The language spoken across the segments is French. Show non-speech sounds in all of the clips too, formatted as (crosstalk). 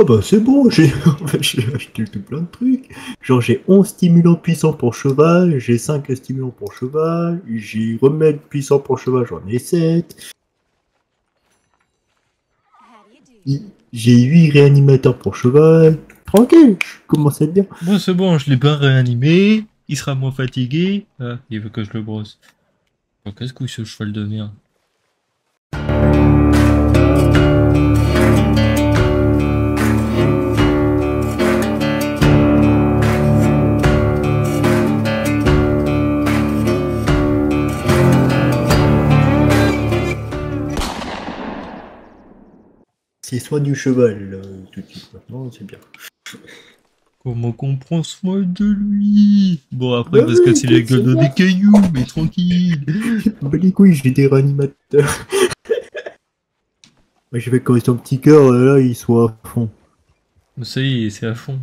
Oh bah c'est bon, (laughs) j'ai acheté tout plein de trucs. Genre j'ai 11 stimulants puissants pour cheval, j'ai 5 stimulants pour cheval, j'ai remède puissant pour cheval, j'en ai 7. J'ai 8 réanimateurs pour cheval. Tranquille, je commence à être bien. Bon, c'est bon, je l'ai pas réanimé. Il sera moins fatigué. Ah, il veut que je le brosse. Qu'est-ce que ce cheval de merde? Du cheval euh, tout de suite maintenant, c'est bien. Comment qu'on prend soin de lui Bon, après, Bah parce que c'est la gueule de c'est des cailloux, mais tranquille. (laughs) Bah les couilles, j'ai des réanimateurs. (laughs) Moi je vais que son petit cœur, euh, là, il soit à fond. Ça y est, c'est à fond.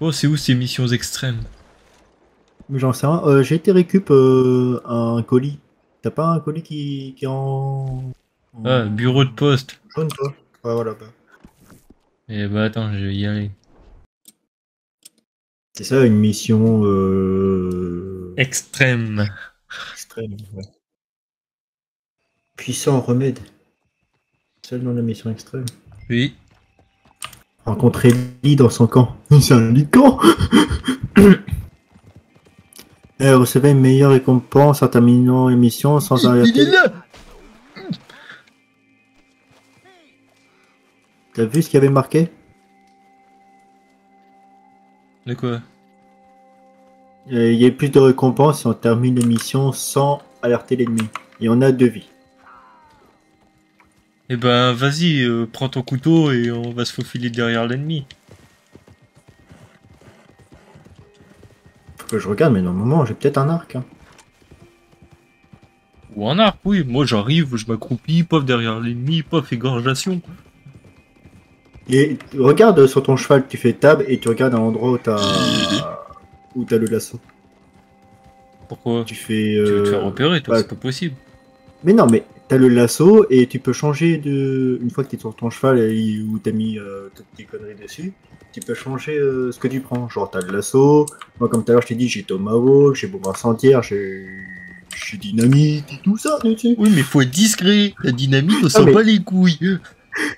Oh, c'est où ces missions extrêmes? J'en sais rien. Euh, j'ai été récup euh, un colis. T'as pas un colis qui, qui est en... Ah, bureau de poste. jaune, toi Ouais, voilà. Bah. Eh bah attends, je vais y aller. C'est ça, une mission euh... Extrême. extrême. Ouais. Puissant remède. Seul dans la mission extrême. Oui. Rencontrer Lee dans son camp. (laughs) C'est un lit de camp (coughs) Eh, recevez une meilleure récompense en terminant l'émission sans arrêter. là T'as vu ce qu'il y avait marqué? De quoi? Euh, Il y a plus de récompenses si on termine l'émission sans alerter l'ennemi. Et on a deux vies. Eh ben, vas-y, euh, prends ton couteau et on va se faufiler derrière l'ennemi. Faut que je regarde, mais normalement j'ai peut-être un arc. hein. Ou un arc, oui. Moi, j'arrive, je m'accroupis, paf derrière l'ennemi, paf égorgation. Et regarde sur ton cheval, tu fais tab et tu regardes à l'endroit où t'as où t'as le lasso. Pourquoi? Tu fais. Tu veux te euh, faire repérer, toi, bah, c'est pas possible. Mais non, mais t'as le lasso et tu peux changer de. Une fois que t'es sur ton cheval et où t'as mis euh, toutes tes conneries dessus, tu peux changer euh, ce que tu prends. Genre t'as le lasso. Moi, comme tout à l'heure, je t'ai dit, j'ai Tomahawk, j'ai bombe incendiaire, j'ai. J'ai dynamite et tout ça dessus. Oui, mais faut être discret. La dynamite, on Ah, sent mais- pas les couilles.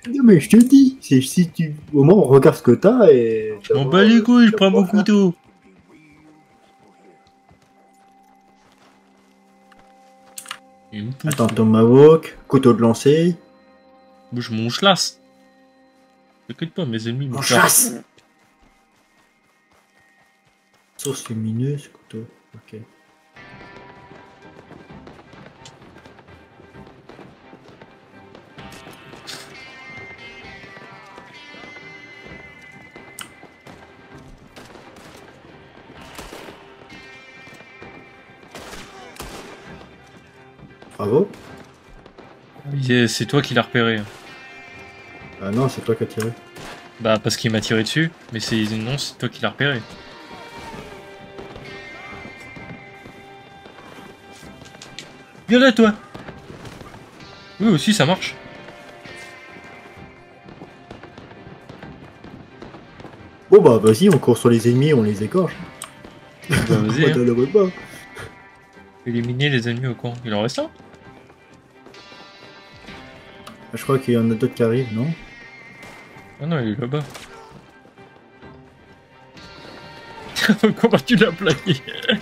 Non, mais je te dis, c'est si tu. Au moins, regarde ce que t'as et. Je m'en bats les couilles, je prends mon couteau. Attends, Tomahawk, couteau de lancer. Bouge mon chlasse. T'inquiète pas, mes ennemis me On chassent. chasse Source lumineuse, couteau. Ok. Bravo. Yeah, C'est toi qui l'as repéré. Ah non, c'est toi qui as tiré. Bah, parce qu'il m'a tiré dessus. Mais c'est non, c'est toi qui l'as repéré. Viens là, toi. Oui, aussi, ça marche. Bon bah vas-y, on court sur les ennemis, on les égorge. Bah, vas-y, (laughs) hein. Éliminer les ennemis au camp. Il en reste un? Je crois qu'il y en a d'autres qui arrivent, non Ah non, il est là-bas. (laughs) Comment tu l'as plaqué (laughs)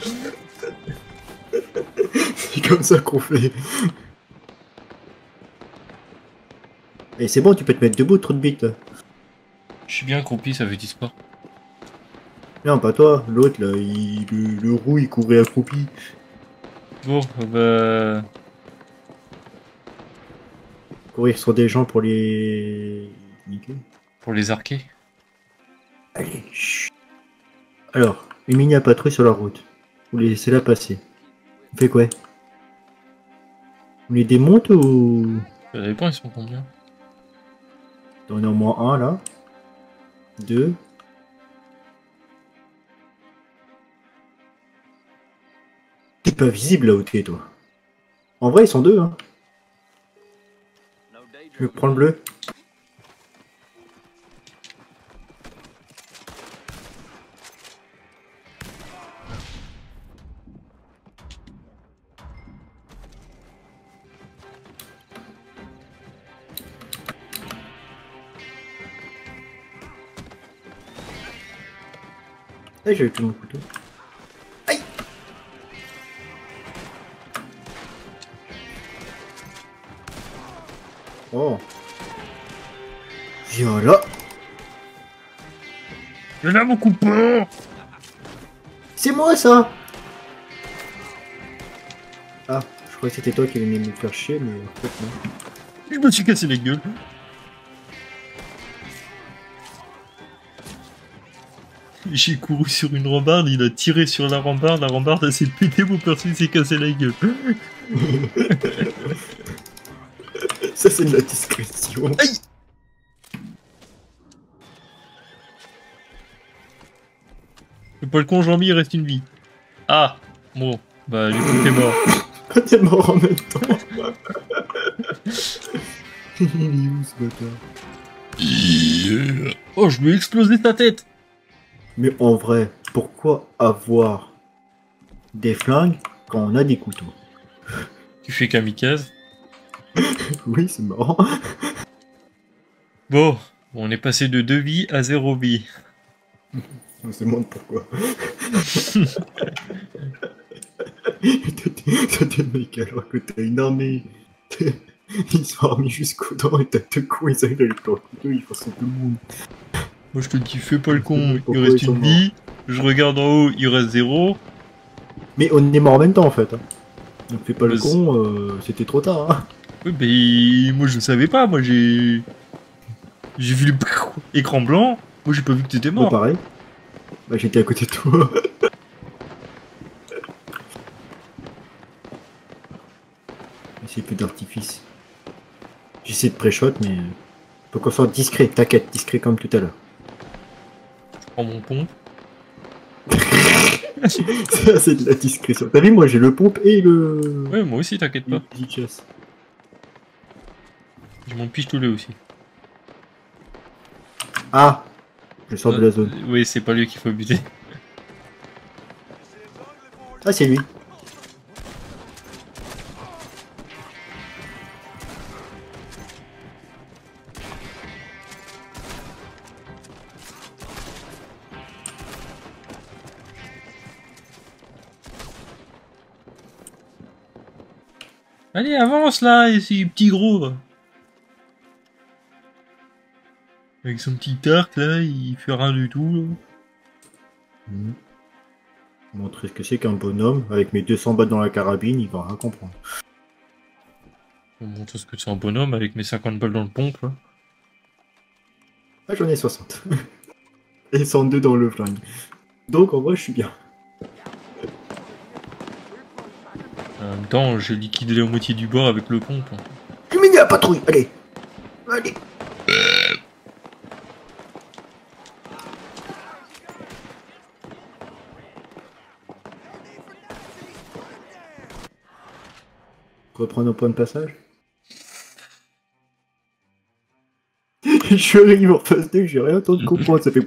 C'est comme ça qu'on fait. Et c'est bon, tu peux te mettre debout, trop de bite. Je suis bien accroupi, ça veut dire sport. Non, pas toi, l'autre là, il, le, le roux il courait accroupi. Bon, bah... Courir sur des gens pour les. Pour les arquer. Allez, chut. Alors, une mini patrouille sur la route. Vous les laissez la passer. On fait quoi? On les démonte ou? Ça dépend, ils sont combien? On est au moins un là. Deux. T'es pas visible là où t'es toi. En vrai ils sont deux hein. Je prends le bleu? Eh, ah, j'avais tout mon couteau. Oh Viens là Il y en a mon coupon C'est moi ça Ah, je croyais que c'était toi qui venais me faire chier, mais en fait non. Je me suis cassé la gueule. J'ai couru sur une rambarde, il a tiré sur la rambarde, la rambarde elle s'est pété, mon perso il s'est cassé la gueule. (laughs) Ça c'est de la discrétion. Le pas le con, Jean-Mi, il reste une vie. Ah Bon, bah du coup t'es mort. (laughs) T'es mort en même temps. (laughs) Il est où ce bâtard? Oh, je lui ai explosé ta tête Mais en vrai, pourquoi avoir des flingues quand on a des couteaux? Tu fais kamikaze (laughs) (laughs) Oui, c'est marrant. (laughs) Bon, on est passé de 2 vies à 0 vies. On se demande pourquoi. (laughs) T'as des mecs alors que t'as une armée. Ils sont armés jusqu'aux dents et t'as deux cons, ils arrivent avec leur couteau, ils font tout le monde. Moi je te dis, fais pas le con, il reste une vie. Je regarde en haut, il reste 0. Mais on est mort en même temps en fait. Donc fais pas le con, euh, c'était trop tard. Hein. Oui, mais moi je savais pas, moi j'ai. J'ai vu le (laughs) écran blanc, moi j'ai pas vu que t'étais mort. pareil. Bah j'étais à côté de toi. (laughs) C'est plus d'artifice. J'essaie de pré-shot mais... Faut qu'on soit discret, t'inquiète, discret comme tout à l'heure. Je prends mon pompe. (laughs) C'est de la discrétion. T'as vu moi j'ai le pompe et le... Ouais, moi aussi, t'inquiète pas. Le chasse. J'ai mon pistolet aussi. Ah Je sors de la zone. Euh, Oui, c'est pas lui qu'il faut buter. Ah c'est lui. Allez, avance là, et ces petits gros. Avec son petit arc là, il fait rien du tout. là. Mhm. Montrer ce que c'est qu'un bonhomme avec mes 200 balles dans la carabine, il va rien comprendre. On montre ce que c'est un bonhomme avec mes 50 balles dans le pompe. là. Ah j'en ai 60. (laughs) et 102 dans le flingue. Donc en vrai je suis bien. En même temps, j'ai liquidé la moitié du bord avec le pompe. hein. Éliminer la patrouille, allez Allez Reprendre au point de passage. (laughs) Je suis arrivé en face d'eux, j'ai rien entendu comprendre, ça fait...